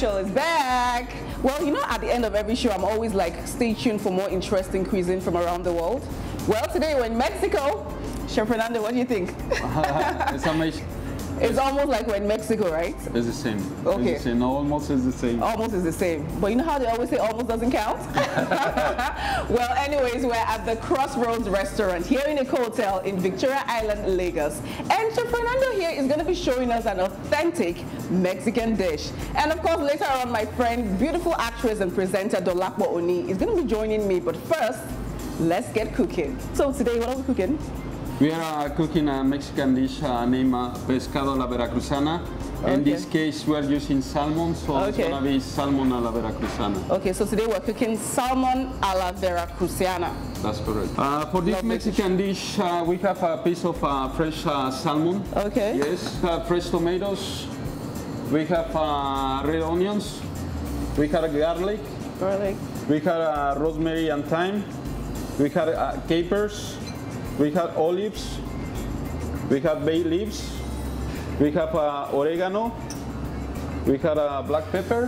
special is back. Well, you know, at the end of every show, I'm always like, stay tuned for more interesting cuisine from around the world. Well, today we're in Mexico. Chef Fernando, what do you think? it's. It's almost like we're in Mexico, right? It's the same. Okay. It's the same. Almost is the same. Almost is the same. But you know how they always say almost doesn't count? well, anyways, we're at the Crossroads restaurant here in Eko Hotel in Victoria Island, Lagos. And Chef Fernando here is going to be showing us an authentic Mexican dish. And of course, later on, my friend, beautiful actress and presenter Dolapo Oni is going to be joining me. But first, let's get cooking. So today, what are we cooking? We are uh, cooking a Mexican dish uh, named uh, Pescado la Veracruzana. In this case, we are using salmon, so it's Okay. going to be salmon a la Veracruzana. Okay, so today we're cooking salmon a la veracruzana. That's correct. Uh, for this Lovely. Mexican dish, uh, we have a piece of uh, fresh uh, salmon. Okay. Yes, uh, fresh tomatoes. We have uh, red onions. We have garlic. Garlic. We have uh, rosemary and thyme. We have uh, capers. We have olives. We have bay leaves. We have uh, oregano. We have uh, black pepper,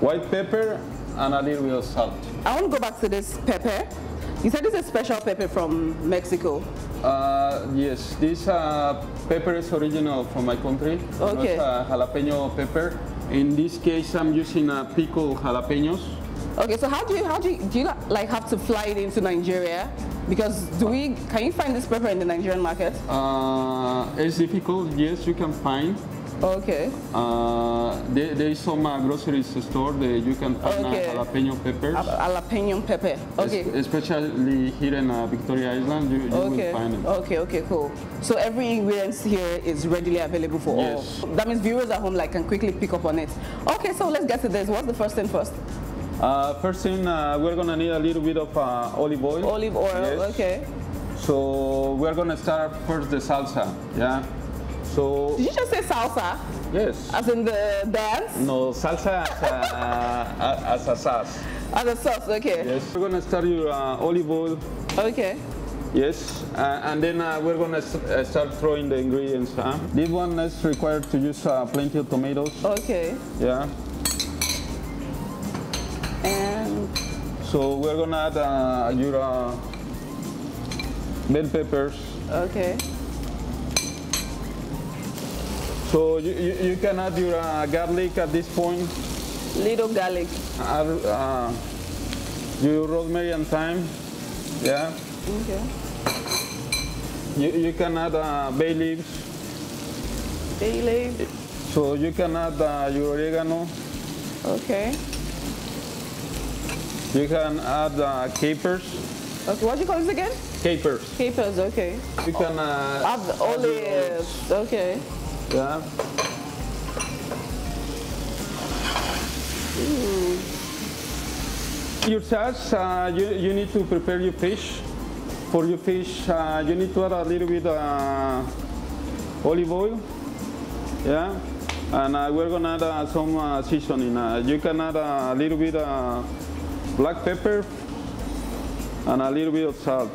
white pepper, and a little bit of salt. I want to go back to this pepper. You said this is a special pepper from Mexico. Uh, yes, this uh, pepper is original from my country. Okay. It's a jalapeno pepper. In this case, I'm using uh, pickled jalapenos. Okay, so how do you how do you do you like have to fly it into Nigeria? Because do we can you find this pepper in the Nigerian market? Uh, it's difficult, yes, you can find. Okay. Uh, there, there is some uh, grocery store that you can find Okay. uh, jalapeno peppers. A- Jalapeno pepper. Okay. Es- especially here in uh, Victoria Island, you, you Okay. will find it. Okay. Okay. Cool. So every ingredient here is readily available for Yes. all. That means viewers at home like can quickly pick up on it. Okay. So let's get to this. What's the first thing first? Uh, first thing, uh, we're gonna need a little bit of uh, olive oil. Olive oil. Yes. Okay. So we're gonna start first the salsa, yeah? So, Did you just say salsa? yes. As in the dance? No, salsa as a, as a sauce. As a sauce. Okay. Yes. We're gonna start your uh, olive oil, Okay. yes, uh, and then uh, we're gonna uh, start throwing the ingredients. Huh? This one is required to use uh, plenty of tomatoes, Okay. yeah? So we're gonna add uh, your uh, bell peppers. okay. So you, you, you can add your uh, garlic at this point, Little garlic. add uh, your rosemary and thyme, yeah? Okay. You, you can add uh, bay leaves, Bay leaves. so you can add uh, your oregano, Okay. You can add uh, capers, Okay. What do you call this again? capers. Capers. Okay. You can uh, Add the olives. Okay. Yeah. Your sauce, uh, you, you need to prepare your fish. For your fish, uh, you need to add a little bit uh, olive oil. Yeah. And uh, we're gonna add uh, some uh, seasoning. Uh, you can add a little bit uh, black pepper and a little bit of salt.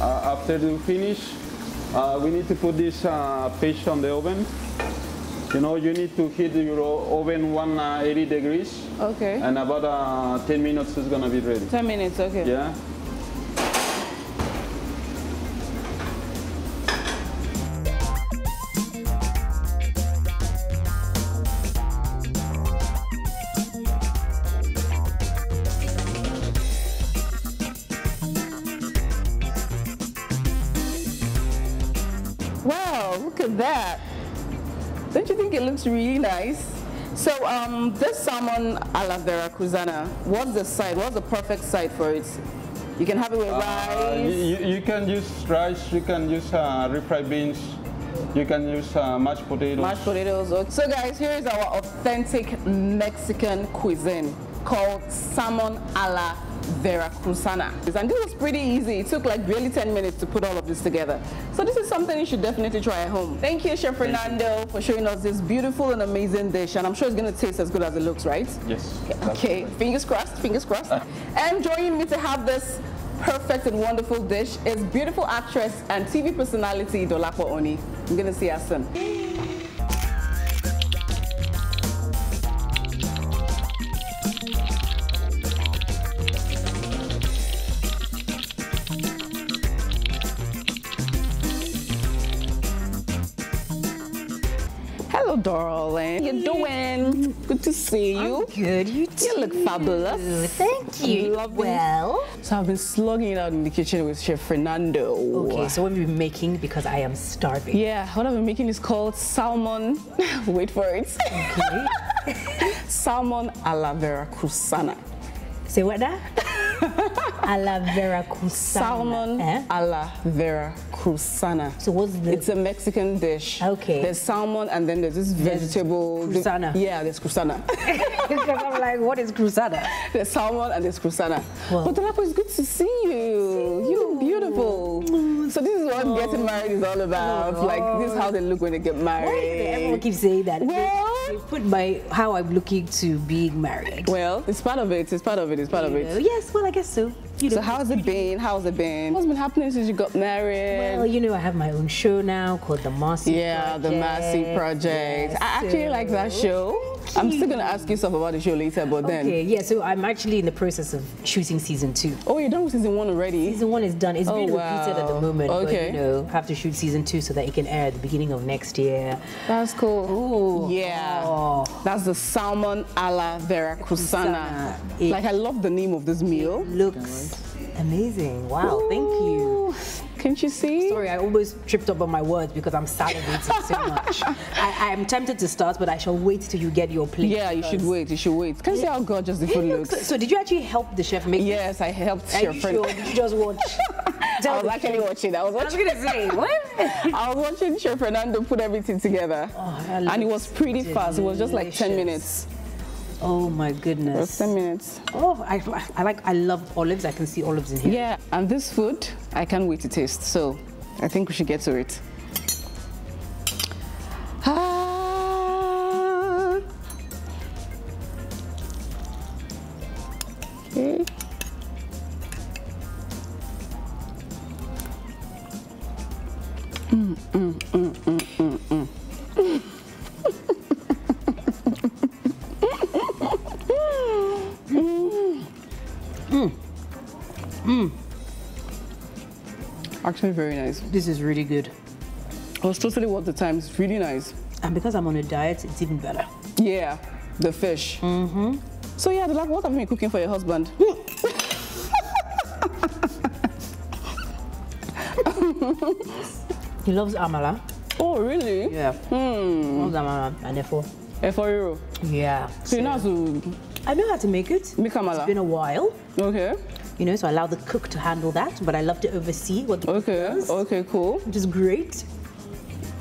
Uh, after you finish, uh, we need to put this uh, fish on the oven. You know, you need to heat your oven 180 degrees, Okay. and about uh, 10 minutes is gonna be ready. Ten minutes. Okay. Yeah. Think it looks really nice? So um, this salmon a la Veracruzana, what's the side? What's the perfect side for it? You can have it with Uh, rice. you, you can use rice, you can use uh, refried beans, you can use uh, mashed potatoes. Mashed potatoes. Okay. So guys, here is our authentic Mexican cuisine called salmon a la veracruzana. And this was pretty easy. It took like barely 10 minutes to put all of this together. So this is something you should definitely try at home. Thank you, Chef Fernando, for showing us this beautiful and amazing dish. And I'm sure it's going to taste as good as it looks, right? Yes. Okay, fingers crossed, fingers crossed. and joining me to have this perfect and wonderful dish is beautiful actress and TV personality Dolapo Oni. I'm going to see her soon. Hello, darling. How you doing? Good to see you. I'm good. You too. You look fabulous. Thank you. Lovely. Well. So I've been slugging it out in the kitchen with Chef Fernando. Okay, so what have you been making? Because I am starving. Yeah, what I've been making is called salmon. Wait for it. Okay. salmon a la veracruzana. Say what now? A la veracruzana. Salmon Eh? a la veracruzana. So what's the... It's a Mexican dish. Okay. There's salmon and then there's this vegetable. cruzana. Yeah, there's cruzana. because I'm like, what is cruzada? there's salmon and there's cruzana. Wow. But Dolapo, it's good to see you. You look beautiful. So this is what getting married is all about. Oh. Like this is how they look when they get married. Why Everyone keeps saying that. Well- put my how I'm looking to being married. Well, it's part of it. It's part of it. It's part of it. Yes, well, I guess so. You So how's it been? How's it been? What's been happening since you got married? Well, you know, I have my own show now called The Marcy yeah, Project. the Massey Project. Yes, I actually so- like that show. I'm still gonna ask you stuff about the show later, but then. Okay, yeah, so I'm actually in the process of shooting season two. Oh, you're done with season one already. Season one is done. It's Oh, being repeated at the moment. Okay. But, you know, have to shoot season two so that it can air at the beginning of next year. That's cool. Oh. Yeah. Oh. That's the salmon a la veracruzana. Like I love the name of this meal. It Looks amazing. Wow, thank you. Can't you see? Sorry, I always tripped up on my words because I'm salivating so much. I, I'm tempted to start, but I shall wait till you get your plate. Yeah, you should wait. You should wait. Can you see how gorgeous the food looks- looks? So, did you actually help the chef make this? Yes, I helped Are your you friend. sure? Did you just watch? I was actually watching. I was I was watching. gonna say what? I was watching Chef Fernando put everything together, Oh, and it was pretty fast. It was just like 10 minutes. Oh my goodness. 10 minutes. Oh, I, I like. I love olives. I can see olives in here. Yeah, and this food, I can't wait to taste. So I think we should get to it. Actually, very nice. This is really good. It was totally worth the time. It's really nice. And because I'm on a diet, it's even better. Yeah, the fish. Mm-hmm. So yeah, the, like, what have you been cooking for your husband? He loves amala. oh, really? Yeah. Hmm. Loves amala. And Eh, for you. yeah. So you know how to I know how to make it. make It's amala? been a while. Okay. You know, so I allow the cook to handle that, but I love to oversee what the Okay. does, Okay. Cool. which is great.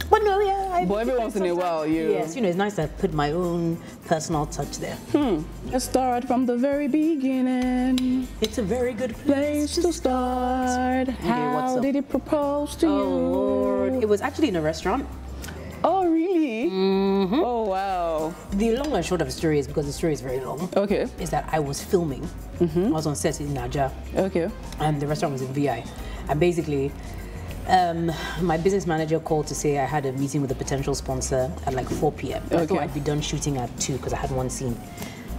But no, yeah. I But every once in a while, you. Yes, you know, it's nice to put my own personal touch there. Hmm, let's start from the very beginning. It's a very good Place to start. what's How did he propose to Oh you? Lord! It was actually in a restaurant. Oh, really? The long and short of the story is because the story is very long. Okay. Is that I was filming. Mm-hmm. I was on set in Naja. Okay. and the restaurant was in VI. And basically, um, my business manager called to say I had a meeting with a potential sponsor at like 4 p.m. Okay. I thought I'd be done shooting at 2 because I had one scene.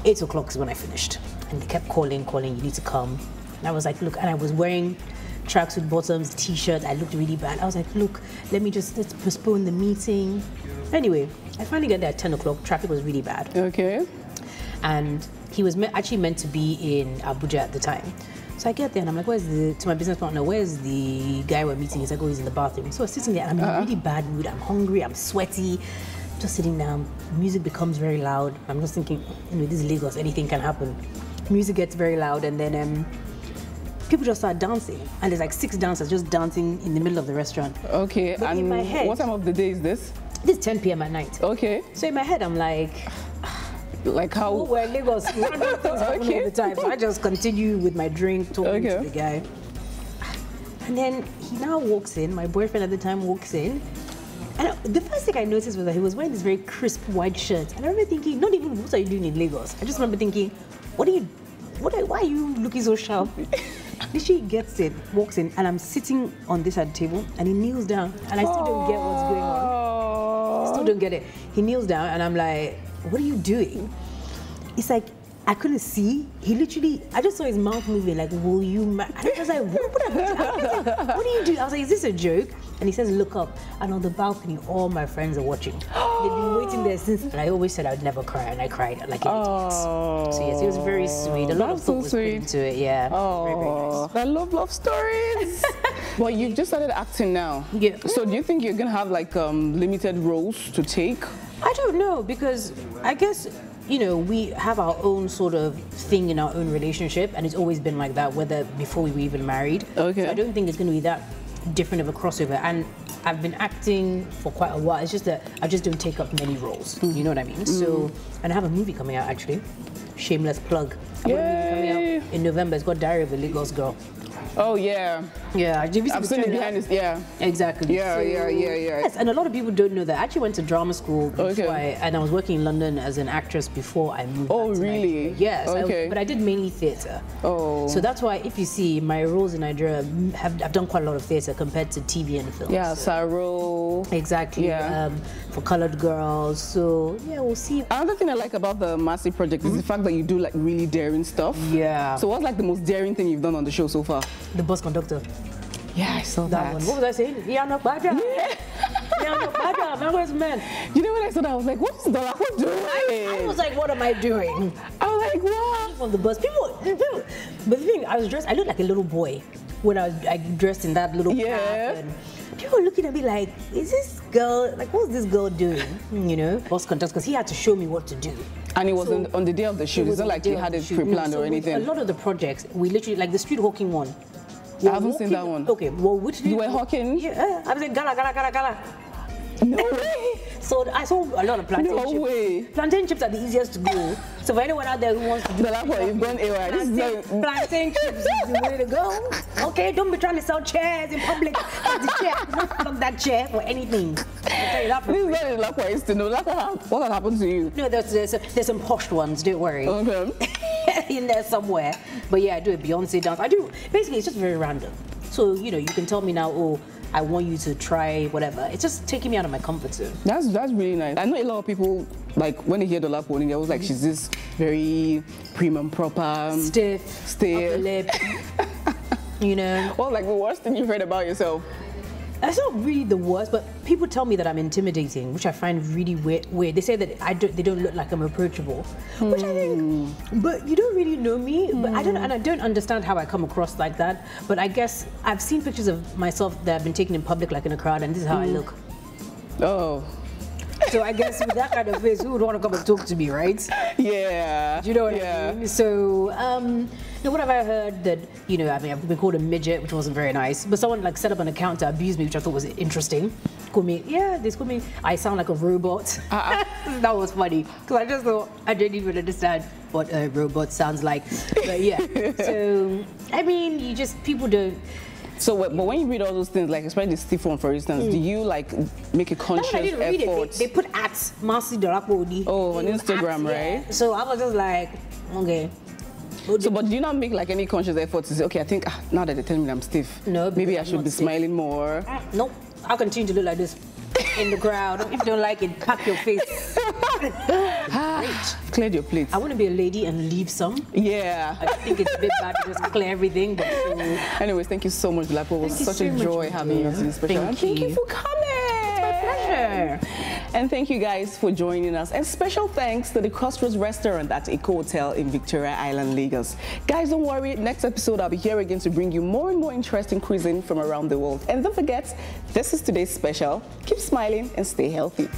8 o'clock is when I finished. And they kept calling, calling, you need to come. And I was like, look, and I was wearing tracksuit bottoms, t-shirt. I looked really bad. I was like, look, let me just, let's postpone the meeting. Anyway, I finally get there at 10 o'clock. Traffic was really bad Okay. and he was me- actually meant to be in Abuja at the time. So I get there and I'm like, where's the, to my business partner, where's the guy we're meeting? He's like, oh, he's in the bathroom. So I'm sitting there and I'm in a really bad mood. I'm hungry, I'm sweaty, just sitting down. Music becomes very loud. I'm just thinking, you know, this is Lagos, anything can happen. Music gets very loud and then um, people just start dancing. And there's like six dancers just dancing in the middle of the restaurant. Okay. But in and my head- what time of the day is this? This is 10 p.m. at night. Okay. So in my head, I'm like, Like how? Oh, we're in Lagos. Random things happen Okay. all the time. So I just continue with my drink, talking Okay. to the guy. And then he now walks in. My boyfriend at the time walks in. And I- the first thing I noticed was that he was wearing this very crisp white shirt. And I remember thinking, not even what are you doing in Lagos? I just remember thinking, what are you, what are, why are you looking so sharp? Literally gets in, walks in, and I'm sitting on this side table, and he kneels down, and I still don't get what's going on. Still don't get it. He kneels down, and I'm like, "What are you doing?" It's like I couldn't see. He literally, I just saw his mouth moving. Like, "Will you?" Ma-? And I was like, "What? What, are- I was like, what are you doing?" I was like, "Is this a joke?" And he says, "Look up." And on the balcony, all my friends are watching. They've been waiting there since. And I always said I'd never cry, and I cried like idiot. So yes, it was very sweet. A lot oh, of That's so thought was put into it. Yeah. Very, very nice. Oh, I love love stories. well, you just started acting now. Yeah. So do you think you're gonna have like um, limited roles to take? I don't know because I guess you know we have our own sort of thing in our own relationship, and it's always been like that, whether before we were even married. Okay. So I don't think it's going to be that different of a crossover. And I've been acting for quite a while. It's just that I just don't take up many roles. You know what I mean? So, and I have a movie coming out actually. Shameless plug. I've got coming out in November. It's called Diary of a Lagos Girl. Oh yeah, Yeah, you I've seen it behind this. Yeah. Exactly. Yeah, yeah, yeah, yeah. Yes, and a lot of people don't know that. I actually went to drama school before Okay. I, and I was working in London as an actress before I moved. Oh, really? Nigeria. Yes. I- Okay. but I did mainly theatre. Oh. So that's why, if you see my roles in Nigeria, mm, have I've done quite a lot of theatre compared to TV and film. Yeah, So- Saro. Exactly. Yeah. Um, for colored girls. So yeah, we'll see. Another thing I like about the Massey project is the fact that you do like really daring stuff. Yeah. So what's like the most daring thing you've done on the show so far? The bus conductor. Yeah, I saw That one. What was I saying? Yeah, no baja. Yeah, no baja. Man, where's man? You know when I saw that, I was like, what's Dolapo doing? I was like, what am I doing? I was like, what? on the bus. People, people, but the thing, I was dressed. I looked like a little boy when I was I dressed in that little Yeah. cap. And people were looking at me like, "Is this girl like what's this girl doing?" You know, bus conductor because he had to show me what to do. And it was So- on, on the day of the shoot. It was It's not like you had the it pre-planned No, or so with anything. A lot of the projects, we literally like the street walking one. I haven't seen that one. Okay, well, which You were hawking? Yeah, I was like gala, gala, gala, gala. No way. So I saw a lot of plantain No chips. way. Plantain chips are the easiest to go. So for anyone out there who wants to do Dolapo, you've gone AY. This is plantain, plantain chips is the way to go. Okay, don't be trying to sell chairs in public. The chair. Not plug that chair for anything. I'll tell you that this is free. not Dolapo I used to know. That's what hap- happened to you. No, there's, there's, there's some posh ones, don't worry. Okay. In there somewhere. But yeah, I do a Beyonce dance. I do, basically, it's just very random. So, you know, you can tell me now, oh, I want you to try whatever. It's just taking me out of my comfort zone. That's that's really nice. I know a lot of people like when they hear Dolapo, they're always like she's mm-hmm. this very and proper. Um, stiff, Stiff. upper lip, you know. well, like the worst thing you've heard about yourself? That's not really the worst, but people tell me that I'm intimidating, which I find really weird. weird. They say that I don't, they don't look like I'm approachable, which I think, hmm. but you don't really know me. But I don't, hmm. and I don't understand how I come across like that. But I guess I've seen pictures of myself that have been taken in public, like in a crowd, and this is how I hmm. look. Oh, So I guess with that kind of face, who would want to come and talk to me, right? yeah. Do you know what yeah. I mean? So, um, now what have I heard that, you know, I mean, I've been called a midget, which wasn't very nice, but someone like set up an account to abuse me, which I thought was interesting. Called me, yeah, they called me, I sound like a robot. Uh-uh. that was funny, because I just thought, I didn't even understand what a robot sounds like. But yeah, so, I mean, you just, people don't, So, but when you read all those things, like especially the stiff one, for instance, do hmm. you like make a That's conscious what I didn't read effort? it. They, they put at Marcy Dorapodi. Oh, on Instagram, at, yeah. right? So I was just like, okay. So, but do you not make like any conscious effort to say, okay, I think ah, now that they're telling me I'm stiff, No, maybe I should be stiff. smiling more. Nope. I'll continue to look like this in the crowd. If you don't like it, pack your face. Ah, cleared your plate. I want to be a lady and leave some. Yeah. I think it's a bit bad to just clear everything, but so, Anyways, thank you so much, Lapo. It was Thank such a joy having you on this special. Thank thank you. for coming. It's my pleasure. And thank you guys for joining us. And special thanks to the Crossroads Restaurant at Eko Hotel in Victoria Island, Lagos. Guys, don't worry. Next episode, I'll be here again to bring you more and more interesting cuisine from around the world. And don't forget, this is today's special. Keep smiling and stay healthy.